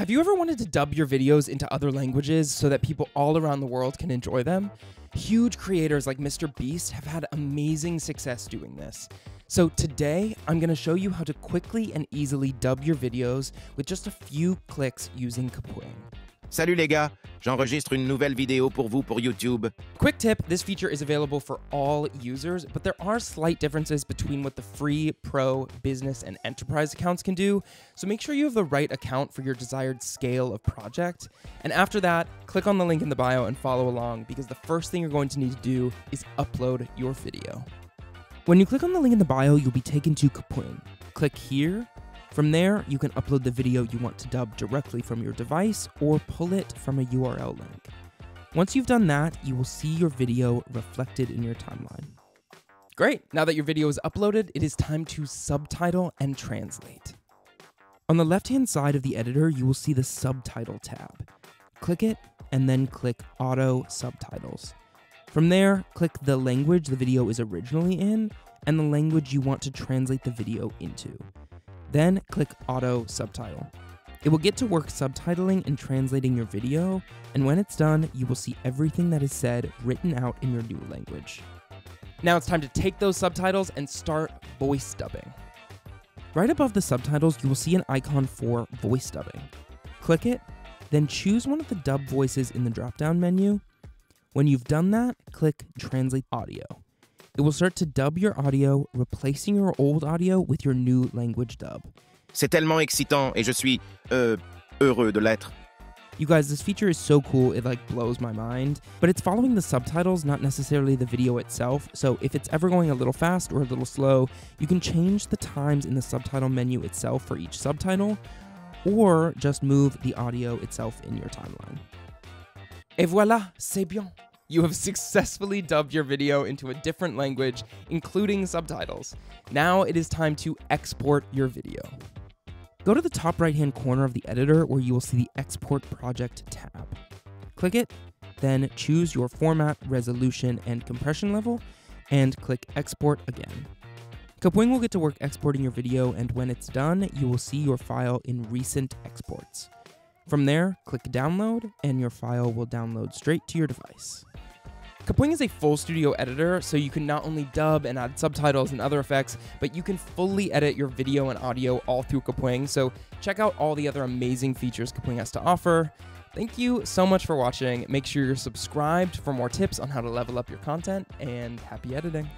Have you ever wanted to dub your videos into other languages so that people all around the world can enjoy them? Huge creators like Mr. Beast have had amazing success doing this. So today, I'm going to show you how to quickly and easily dub your videos with just a few clicks using Kapwing. Salut les gars, j'enregistre une nouvelle vidéo pour vous pour YouTube. Quick tip, this feature is available for all users, but there are slight differences between what the free, pro, business, and enterprise accounts can do, so make sure you have the right account for your desired scale of project. And after that, click on the link in the bio and follow along because the first thing you're going to need to do is upload your video. When you click on the link in the bio, you'll be taken to Kapwing. Click here from there, you can upload the video you want to dub directly from your device or pull it from a URL link. Once you've done that, you will see your video reflected in your timeline. Great, now that your video is uploaded, it is time to subtitle and translate. On the left-hand side of the editor, you will see the Subtitle tab. Click it, and then click Auto Subtitles. From there, click the language the video is originally in, and the language you want to translate the video into. Then click Auto Subtitle. It will get to work subtitling and translating your video, and when it's done, you will see everything that is said written out in your new language. Now it's time to take those subtitles and start voice dubbing. Right above the subtitles, you will see an icon for voice dubbing. Click it, then choose one of the dub voices in the drop down menu. When you've done that, click Translate Audio. It will start to dub your audio, replacing your old audio with your new language dub. C'est tellement excitant et je suis euh, heureux de l'être. You guys, this feature is so cool, it like blows my mind. But it's following the subtitles, not necessarily the video itself. So if it's ever going a little fast or a little slow, you can change the times in the subtitle menu itself for each subtitle, or just move the audio itself in your timeline. Et voilà, c'est bien. You have successfully dubbed your video into a different language, including subtitles. Now it is time to export your video. Go to the top right hand corner of the editor where you will see the Export Project tab. Click it, then choose your format, resolution, and compression level, and click Export again. Kapwing will get to work exporting your video, and when it's done, you will see your file in Recent Exports. From there, click Download, and your file will download straight to your device. Kapwing is a full studio editor, so you can not only dub and add subtitles and other effects, but you can fully edit your video and audio all through Kapwing. So check out all the other amazing features Kapwing has to offer. Thank you so much for watching. Make sure you're subscribed for more tips on how to level up your content, and happy editing.